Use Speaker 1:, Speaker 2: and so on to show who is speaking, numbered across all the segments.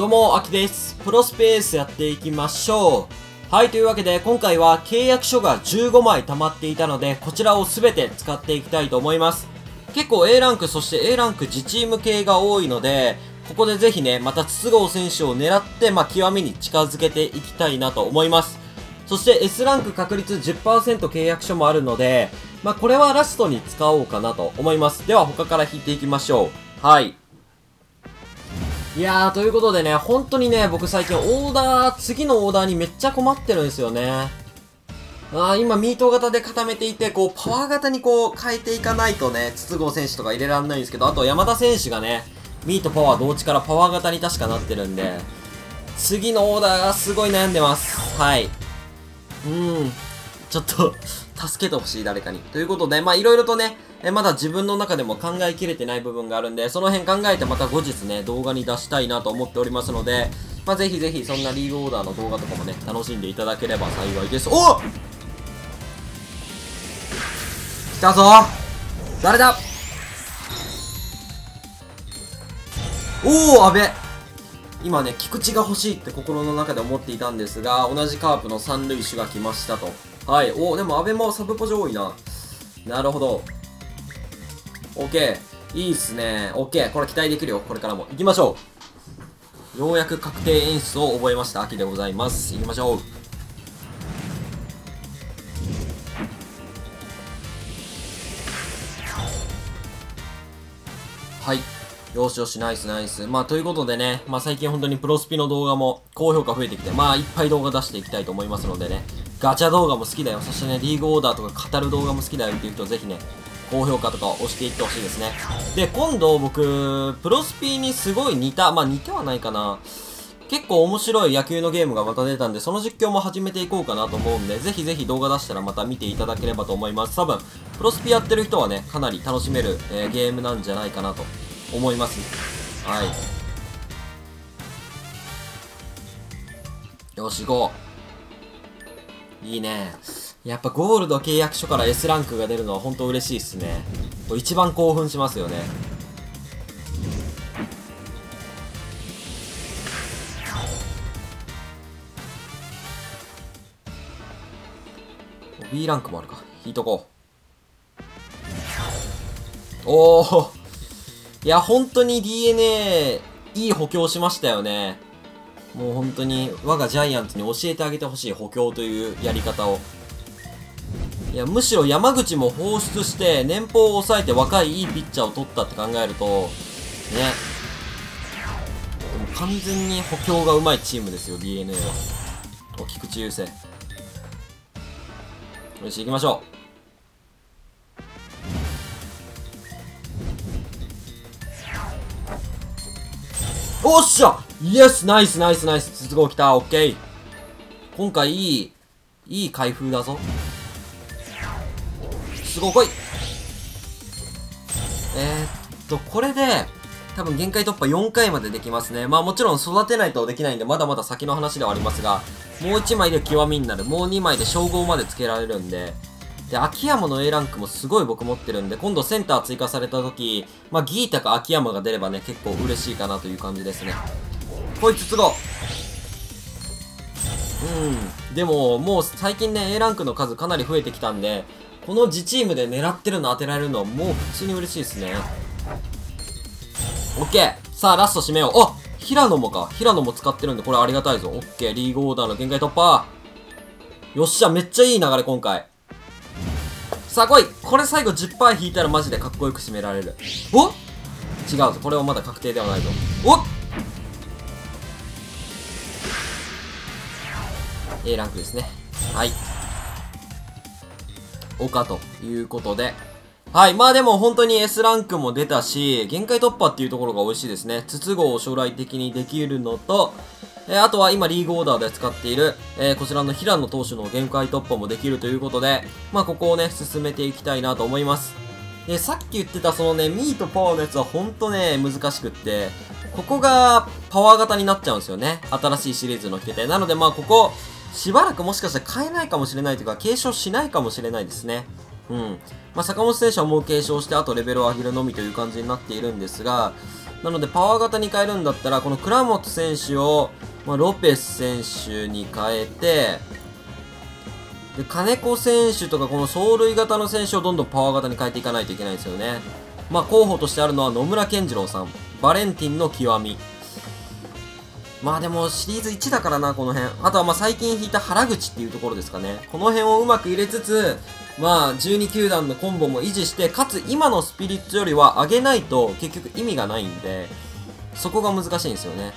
Speaker 1: どうも、あきです。プロスペースやっていきましょう。はい、というわけで、今回は契約書が15枚溜まっていたので、こちらを全て使っていきたいと思います。結構 A ランク、そして A ランク自チーム系が多いので、ここでぜひね、また筒香選手を狙って、まあ、極みに近づけていきたいなと思います。そして S ランク確率10%契約書もあるので、まあ、これはラストに使おうかなと思います。では他から引いていきましょう。はい。いやー、ということでね、本当にね、僕最近オーダー、次のオーダーにめっちゃ困ってるんですよね。あ今、ミート型で固めていて、こう、パワー型にこう、変えていかないとね、筒香選手とか入れられないんですけど、あと山田選手がね、ミートパワー同値からパワー型に確かなってるんで、次のオーダーがすごい悩んでます。はい。うん。ちょっと助けてほしい、誰かに。ということで、まあ、いろいろとね、えまだ自分の中でも考えきれてない部分があるんで、その辺考えてまた後日ね、動画に出したいなと思っておりますので、まあ、ぜひぜひそんなリーグオーダーの動画とかもね、楽しんでいただければ幸いです。おっ来たぞ誰だ?おお安倍今ね、菊池が欲しいって心の中で思っていたんですが、同じカープの三塁手が来ましたと。はい。おでも安倍もサブポジ多いな。なるほど。OK。いいっすね。OK。これ期待できるよ。これからも。行きましょう。ようやく確定演出を覚えました。秋でございます。行きましょう。はい。よしよし、ナイスナイス。まあ、ということでね、まあ最近本当にプロスピの動画も高評価増えてきて、まあいっぱい動画出していきたいと思いますのでね、ガチャ動画も好きだよ。そしてね、リーグオーダーとか語る動画も好きだよっていう人、ぜひね、高評価とかを押していってほしいですね。で、今度僕、プロスピーにすごい似た、まあ似てはないかな。結構面白い野球のゲームがまた出たんで、その実況も始めていこうかなと思うんで、ぜひぜひ動画出したらまた見ていただければと思います。多分、プロスピやってる人はね、かなり楽しめる、えー、ゲームなんじゃないかなと思います。はい。よし、行こう。いいね。やっぱゴールド契約書から S ランクが出るのは本当嬉しいっすね。一番興奮しますよね。B ランクもあるか。引いとこう。おおいや、本当に DNA、いい補強しましたよね。もう本当に、我がジャイアンツに教えてあげてほしい補強というやり方を。いや、むしろ山口も放出して、年俸を抑えて若いいいピッチャーを取ったって考えると、ね。でも完全に補強がうまいチームですよ、DNA は。お、菊池雄星。よし、行きましょう。おっしゃイエスナイスナイスナイス筒香来たオッケー今回いい、いい開封だぞ。すごい来いえー、っと、これで、多分限界突破4回までできますね。まあもちろん育てないとできないんで、まだまだ先の話ではありますが、もう1枚で極みになる。もう2枚で称号までつけられるんで、で、秋山の A ランクもすごい僕持ってるんで、今度センター追加された時、まあギータか秋山が出ればね、結構嬉しいかなという感じですね。こいつつごうん。でも、もう最近ね、A ランクの数かなり増えてきたんで、この自チームで狙ってるの当てられるのはもう普通に嬉しいですね。オッケーさあ、ラスト締めよう。あ平野もか。平野も使ってるんで、これありがたいぞ。オッケーリーグオーダーの限界突破。よっしゃ、めっちゃいい流れ、今回。さあ、来いこれ最後10%引いたらマジでかっこよく締められる。お違うぞ。これはまだ確定ではないぞ。おっ？A ランクですね。はい。岡ということで。はい。まあでも本当に S ランクも出たし、限界突破っていうところが美味しいですね。筒香を将来的にできるのと、えー、あとは今リーグオーダーで使っている、えー、こちらの平野投手の限界突破もできるということで、まあここをね、進めていきたいなと思います。で、さっき言ってたそのね、ミートパワーのやつはほんとね、難しくって、ここがパワー型になっちゃうんですよね。新しいシリーズの引けて。なのでまあここ、しばらくもしかしたら変えないかもしれないというか、継承しないかもしれないですね。うん。まあ、坂本選手はもう継承して、あとレベルを上げるのみという感じになっているんですが、なので、パワー型に変えるんだったら、この倉本選手を、まあ、ロペス選手に変えて、で、金子選手とかこの走塁型の選手をどんどんパワー型に変えていかないといけないんですよね。まあ、候補としてあるのは野村健次郎さん、バレンティンの極み。まあでもシリーズ1だからな、この辺。あとはまあ最近引いた原口っていうところですかね。この辺をうまく入れつつ、まあ12球団のコンボも維持して、かつ今のスピリッツよりは上げないと結局意味がないんで、そこが難しいんですよね。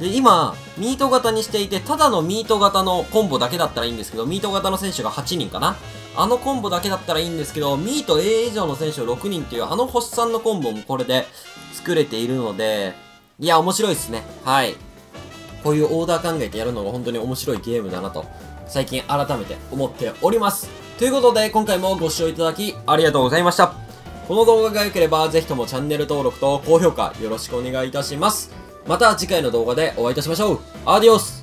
Speaker 1: で、今、ミート型にしていて、ただのミート型のコンボだけだったらいいんですけど、ミート型の選手が8人かなあのコンボだけだったらいいんですけど、ミート A 以上の選手を6人っていう、あの星さんのコンボもこれで作れているので、いや、面白いですね。はい。こういうオーダー考えてやるのが本当に面白いゲームだなと、最近改めて思っております。ということで、今回もご視聴いただきありがとうございました。この動画が良ければ、ぜひともチャンネル登録と高評価よろしくお願いいたします。また次回の動画でお会いいたしましょう。アディオス